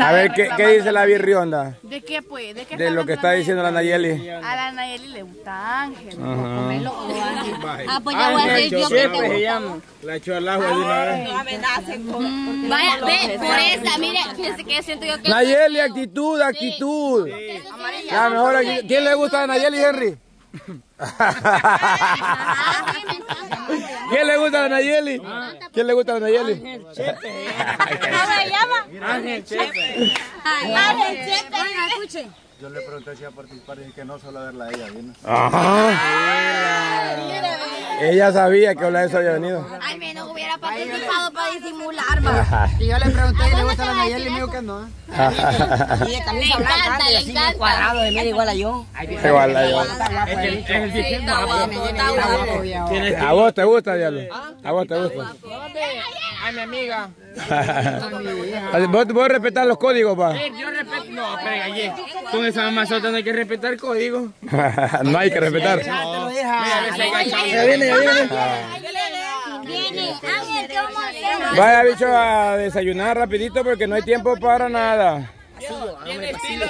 A ver, ¿qué, qué dice la birrionda? ¿De qué pues? ¿De qué De lo que está diciendo la Nayeli. A la Nayeli le gusta Ángel. Comerlo todo Ángel. Ah, pues ya voy a decir yo que te gusta. La echó al agua de una vez. Vaya, ve, por esa, mire, fíjense que siento yo que... Nayeli, actitud, actitud. La mejor actitud. ¿Quién le gusta a Nayeli, Henry? ¿Quién le gusta a Nayeli? ¿Quién le gusta a Nayeli? ¿Cómo se llama? Ángel Chepe. Ángel Chepe. Oiga, escuche. Yo le pregunté si iba a participar y que no solo a verla a ella, ¿vino? Ajá. Ella sabía que Hola eso había venido. Ay, participado para disimular, ma. Y yo le pregunté si le gusta a la Nayeli y me dijo que no. Le encanta, le encanta. Cuadrado de medio igual a yo. Igual la yo. Es el. ¿A vos te gusta, Diablo? ¿A vos te gusta? Ay, mi amiga. ¿Vos, vos respetar los códigos, pa? Yo respeto. No, pero ayer. Con esa mamazota no hay que respetar el código. no hay que respetar. Ya viene, ya viene. Vaya, bicho, a desayunar rapidito porque no hay tiempo para nada. Tiene estilo.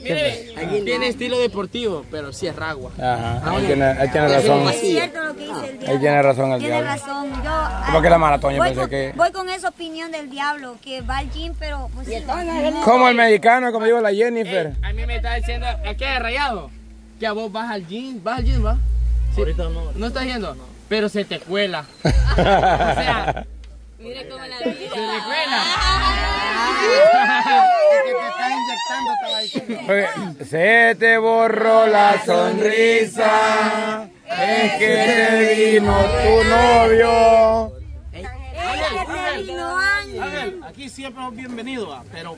Mire, tiene estilo deportivo, pero sí es ragua. Ajá, ahí tiene, ahí tiene razón. Es cierto lo que dice el Ahí tiene razón el Tiene diablo. razón. Yo, ¿Por qué la maratón? Yo voy, pensé con, que... voy con esa opinión del diablo, que va al gym, pero pues, Como el mexicano, como dijo la Jennifer. A mí me está diciendo, ¿a qué rayado? Que a vos vas al gym, vas al gym, ¿va? Ahorita no. ¿No estás yendo? Pero se te cuela. O sea, Mire cómo la se te cuela. Que te está inyectando, estaba diciendo. Ok, Se te borró la sonrisa. Es que te vino tu novio. Ángel, aquí siempre es bienvenido, ¿va? pero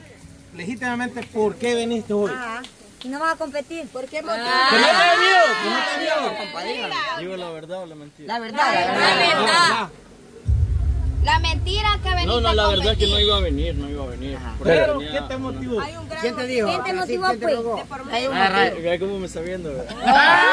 legítimamente, ¿por qué veniste hoy? Y no vas a competir. ¿Por qué ¿Que no te da miedo? ¿Que no te da miedo? Digo la verdad o la mentira. La verdad, la La verdad. La mentira que veniste No, no, la verdad es que no iba a venir, no iba a venir. Pero, ¿qué te motivó? ¿Quién te dijo? ¿Quién te Sí, motivó, ¿quién te pues? rogó? Hay un Mira cómo me está viendo. ¿verdad?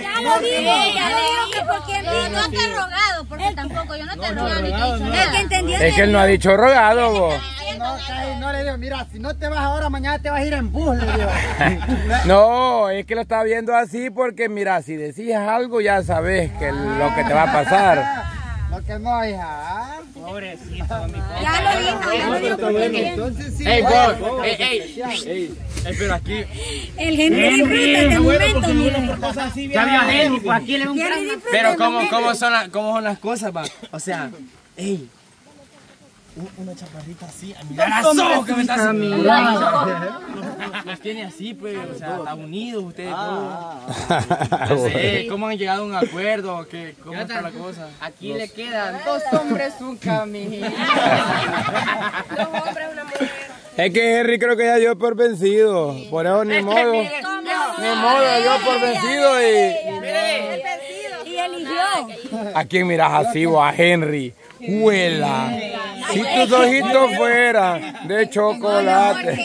Ya lo digo, ya lo digo que por quién No, te he rogado, porque tampoco yo no te he rogado ni te he dicho nada. Es que él no ha dicho rogado, vos. No, Caí, no le digo, mira, si no te vas ahora, mañana te vas a ir en bus, le digo. No, es que lo está viendo así porque, mira, si decís algo ya sabes que lo que te va a pasar. Lo que no, hija. Pobrecito, mi Ya lo dijo, ya lo dijo. Entonces sí. Ey, vos, ey, ey, ey, ey, pero aquí. El Henry disfruta este momento, mire. Cosas así, Ya vio a Henry, pues aquí le un Pero ¿cómo, cómo, son la- cómo son las cosas, va? O sea, ey, una chaparrita así, a mirar a ojos que me está haciendo. Los tiene así, pues, o sea, están unidos ustedes todos. No sé, ¿cómo han llegado a un acuerdo? ¿Qué, ¿Cómo está la cosa? Aquí le quedan dos hombres, un camino. Es que Henry creo que ya dio por vencido. Por eso ni modo. Ni modo, dio por vencido y... Y eligió. ¿A quién miras así vos? A Henry. Huela. Si tus ojitos fueran de chocolate.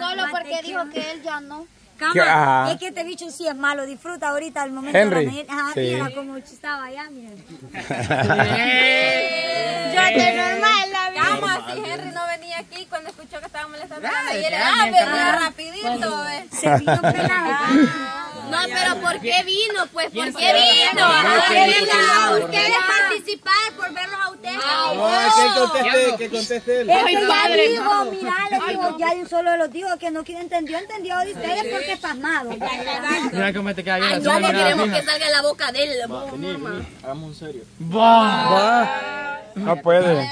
Solo porque dijo que él ya no. Cama, es que este bicho sí es malo. Disfruta ahorita el momento Henry, de la. Ajá, sí. mira cómo estaba allá, mira. Yo de normal la vi. Vamos, si Henry no venía aquí cuando escuchó que estaba molestando la Nayeli. Ah, venía rapidito, ¿ves? Se vino pelado. No, pero ¿por qué vino? Pues, ¿por qué vino? Ustedes participar por verlos a ustedes. que conteste, que conteste él. Que ya digo, mira, le digo, ya un solo los digo que no quiere entendió, entendió de ustedes porque es pasmado. Mira cómo te queda bien Ay, no, no queremos que salga la boca de él. Hagamos un serio. No puede.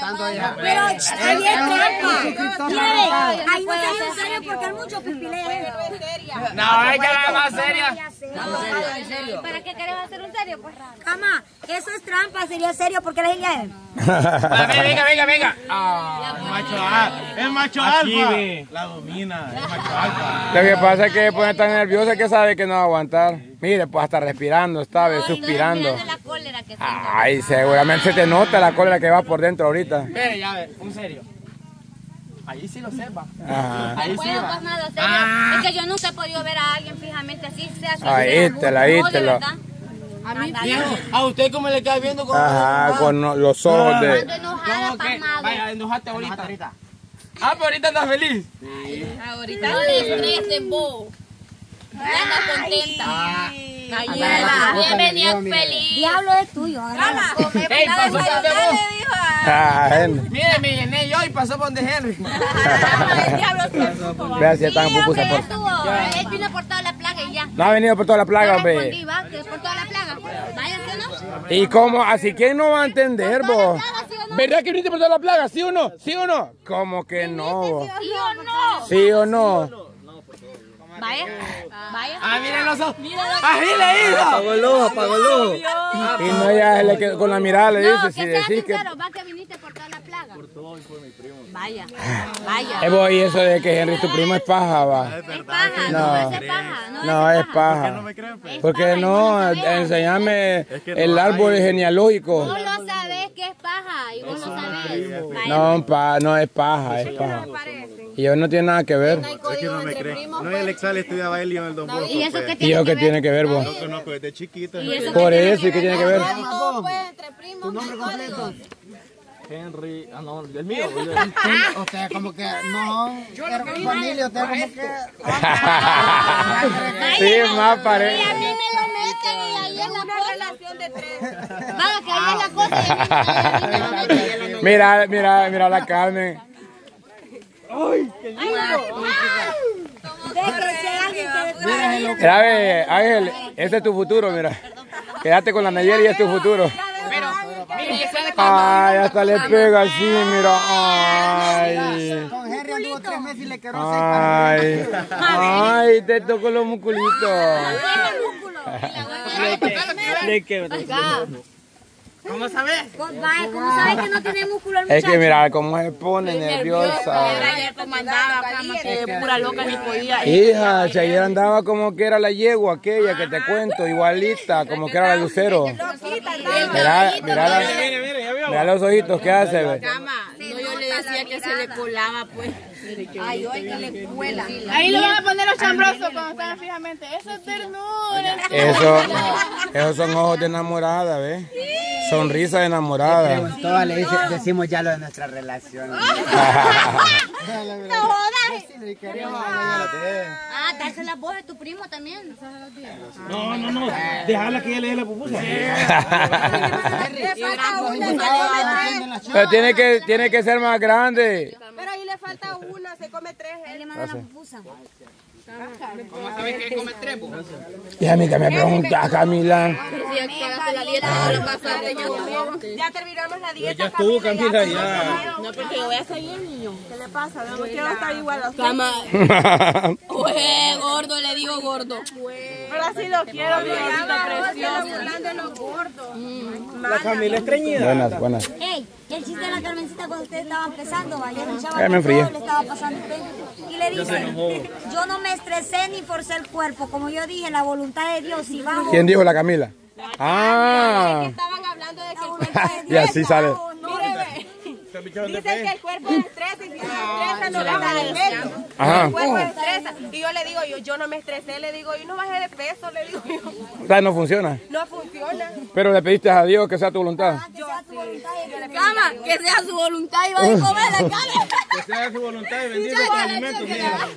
Pero ahí es trampa. Mire, ahí no sería serio porque hay mucho pipileo. No, hay que hablar más seria. ¿Para qué queremos hacer un serio? Pues raro. Cama, eso es trampa, sería serio porque la ella es. Venga, venga, venga, venga. Ah, macho alfa. Es macho alfa. La domina, es macho alfa. Lo que pasa es que pone tan nerviosa que sabe que no va a aguantar. Mire, pues hasta respirando, está, suspirando. La cólera que Ay, seguramente se te nota la cólera que va por dentro ahorita. Espere, ya ve, un serio. Ahí sí lo sepa. Ajá. Ahí sí Bueno, va. pues nada, serio. Ah. Es que yo nunca he podido ver a alguien fijamente así, sea su Ahí te la, ahí te lo. A mí Viejo, ¿a usted cómo le queda viendo con Ajá, con no- los ojos de... enojada, ¿Cómo que? pasmado. Vaya, enojate ahorita. Ah, pero ahorita andas feliz. Ahorita no le estreses, vos. Ya anda contenta. Bienvenido feliz. Diablo es tuyo. agarra. Ey, pasó por donde vos. Ah. Mire, me llené yo y pasó por donde Henry. Están pupusas por... Él vino por toda la plaga y ya. No ha venido por toda la plaga, hombre. por toda la plaga. Váyanse, ¿no? ¿Y cómo? Así que no va a entender, vos. ¿Verdad que viniste por toda la plaga? ¿Sí o no? ¿Sí o no? ¿Cómo que no? ¿Sí o no? ¿Sí o no? Vaya, vaya. Ah, miren los ojos. Así le hizo. Apagó el ojo, apagó el ojo. Y no, ya le quedó- con la mirada le No, dice, que si sea decís que... sincero, va que viniste por toda la plaga. Por todo y por mi primo. Vaya, vaya. Eh, vos, y eso de que Henry tu primo es paja, va. Es paja, No. no, es paja. No, No, es paja. ¿Por qué no me creen? pues? Porque no, enseñame el árbol genealógico. Vos lo sabés que es paja y vos lo sabés. Vaya. No, pa, no es paja, es paja. Y yo no tiene nada que ver. Es que no me creen. No, el Exal estudiaba Elio en el Don Bosco. ¿Y eso qué ¿Y tiene yo que qué tiene que ver, vos? Lo conozco desde chiquito. ¿Y eso Por qué eso, ¿y qué tiene que ver? Pues primos. ¿Tu nombre completo? Henry, ah no, el mío. Usted como que no. Era con familia, usted como que. Sí, más Y a parece. mí me lo meten y ahí es la relación de tres. Vaya, que ahí es la cosa. Mira, mira, mira la Carmen. Mira, ve, Ángel, ese es tu futuro, mira. Quédate con la Nayeli y es tu futuro. Ay, hasta le pega así, mira. Ay. Con Henry anduvo tres meses y le quedó seis Ay. Ay, te tocó los musculitos. ¿De qué? ¿Cómo sabes? Vaya, ¿cómo sabes que no tiene músculo el Es muchacho? que mira cómo se pone nerviosa. Ayer comandaba cama que pura loca ni podía. Hija, si ayer andaba como que era la yegua aquella que te cuento, igualita, como que era la lucero. Mira, mira, la- mira los ojitos que hace. No, yo le decía que se le colaba, pues. Ay, hoy que le cuela. Ahí le van a poner los chambrosos cuando están fijamente. Eso es ternura. Eso, esos son ojos de enamorada, ¿ves? Sonrisa de enamorada. Todas le dice- decimos ya lo de nuestra relación. Ah, darse la voz de tu primo también. No, no, no. Déjala que ella le dé la pupusa. Pero tiene que, tiene que ser más grande. Pero ahí le falta una, se come tres. Ahí le mandan la pupusa. ¿Cómo sabes que come trepo? Mí que me pregunta Camila. Ya terminamos la dieta. Ya estuvo, Camila, ya. No, porque yo voy a seguir, niño. ¿Qué le pasa? No quiero estar igual a usted. Cama. Oye, gordo, le digo gordo. Pero así lo quiero, precioso. hablando de los gordos. La Camila estreñida. Buenas, buenas. Ey, el chiste de la Carmencita cuando ustedes estaban empezando, vaya, un chaval me que enfrié. todo le estaba pasando usted. Y le dice, yo no me estresé ni forcé el cuerpo, como yo dije, la voluntad de Dios, si bajo, ¿Quién dijo la Camila? Ah, Estaban hablando de que y así sale. Dicen que el cuerpo estresa y si no estresa no baja de peso. Ajá. El cuerpo estresa. Y yo le digo, yo, yo no me estresé, le digo, yo no bajé de peso, le digo yo. O sea, no funciona. No funciona. Pero le pediste a Dios que sea tu voluntad. Cama, que sea su voluntad y va a comer la cara. Que sea su voluntad y bendiga los alimentos.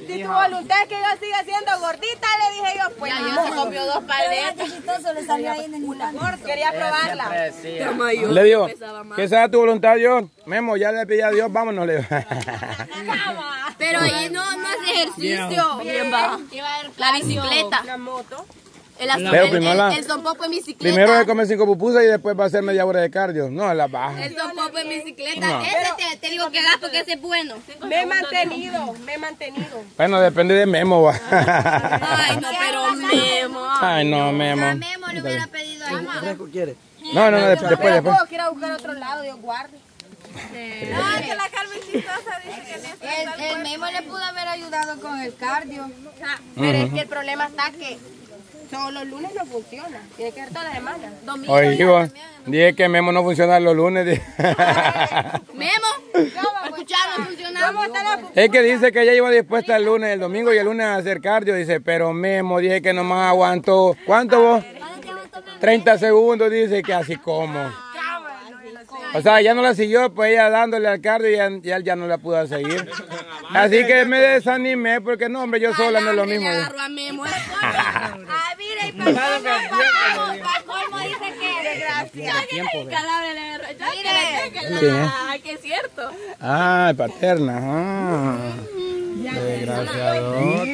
Si tu voluntad es que yo siga siendo gordita, le dije yo, pues Ya, ya se comió dos paletas. qué chistoso le salió ahí en el instante. quería probarla. Le digo, que sea tu voluntad, Dios. Memo, ya le pedí a Dios, vámonos, le. Pero ahí no, no es ejercicio. Bien va. La bicicleta. La moto. El, Pero el, primero el, la- el en bicicleta. Primero se come cinco pupusas y después va a hacer media hora de cardio. No, la baja. El sonpopo en bicicleta. No. Ese te, te digo que hagas porque ese es bueno. Me he mantenido, me he mantenido. Bueno, depende de Memo, va. Ay, no, pero Memo. Ay, no, Memo. A Memo le hubiera pedido ahí. No, no, no, después, después. después. Que a buscar otro lado, Dios guarde. Ah, que la Carmen chistosa dice que necesita El, el Memo le pudo haber ayudado con el cardio. Pero es que el problema está que solo los lunes no funciona. Tiene que ser toda la semana. Domingo Oye, dije que Memo no funciona los lunes. Memo, escucharon, funcionaba. ¿Cómo está la Es que dice que ella iba dispuesta el lunes, el domingo y el lunes a hacer cardio. Dice, pero Memo, dije que nomás aguantó. ¿Cuánto vos? ¿Cuándo te 30 segundos dice que así como. O sea, ya no la siguió, pues ella dándole al cardio y ya, ya ya no la pudo seguir. Así que me desanimé porque no, hombre, yo sola no es lo mismo. que es cierto. Ah, paterna. Ah. Desgraciadote.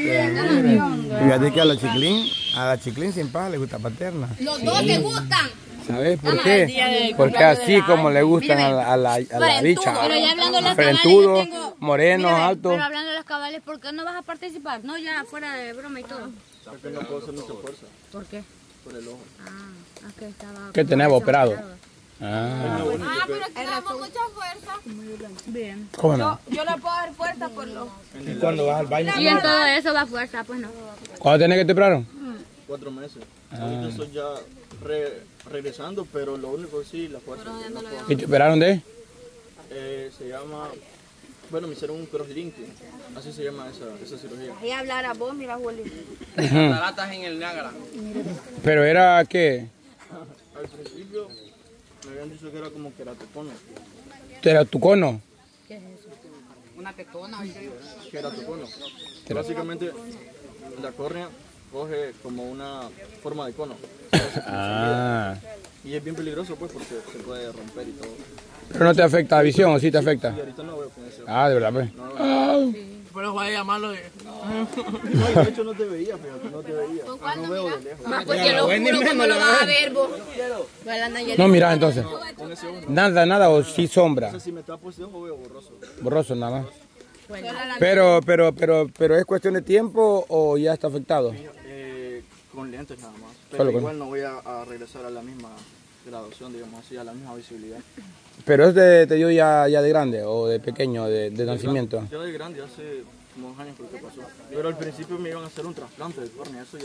mire. Fíjate que a la chiclín, a la chiclín sin paz le gusta paterna. Los dos se gustan. ¿Sabes por qué? Porque así como le gustan a la, a la, a la bicha. Pero ya hablando de las cabales, yo tengo- moreno, Mira, alto. Pero hablando de las cabales, ¿por qué no vas a participar? No, ya fuera de broma y todo. Porque no puedo hacer mucha fuerza ¿Por qué? por el ojo. Ah, ok, estaba. ¿Qué tenés operado? Ah, Ah, pero aquí damos mucha fuerza. ¿cómo no? Yo no puedo dar fuerza por los... ¿Y cuando vas al baño? Y en todo eso va fuerza, pues no. ¿Cuándo tenés que te operaron? Cuatro meses. Ah. Ahorita estoy ya re- regresando, pero lo único que sí, la fuerza. no. ¿Y te operaron de? Eh, se llama, bueno, me hicieron un crosslinking. Así se llama esa, esa cirugía. Y hablar a vos, mira, Juli. Cataratas en el Niágara. ¿Pero era qué? Al principio me habían dicho que era como queratocono. ¿Era tu cono? Queratocono. Básicamente la córnea coge como una forma de cono. Ah. Y es bien peligroso pues porque se puede romper y todo. ¿Pero no te afecta la visión o sí te afecta? Y ahorita no veo con eso. Ah, de verdad, pues. Pero voy a llamarlo de... No, de hecho no te veía, fíjate, no te veía. No veo de lejos. Más porque lo juro, ¿cómo lo vas a ver vos? No, mira, entonces. Nada, nada, o sí sombra. Si me tapo ese ojo veo borroso. Borroso nada más. Pero, pero, pero, pero es cuestión de tiempo o ya está afectado. Eh, con lentes nada más. Pero Solo con- igual no voy a, a regresar a la misma graduación, digamos así, a la misma visibilidad. Pero es de, te dio ya, ya de grande o de pequeño, de, de nacimiento. Ya de grande, hace como dos años creo que pasó. Pero al principio me iban a hacer un trasplante de córnea, eso ya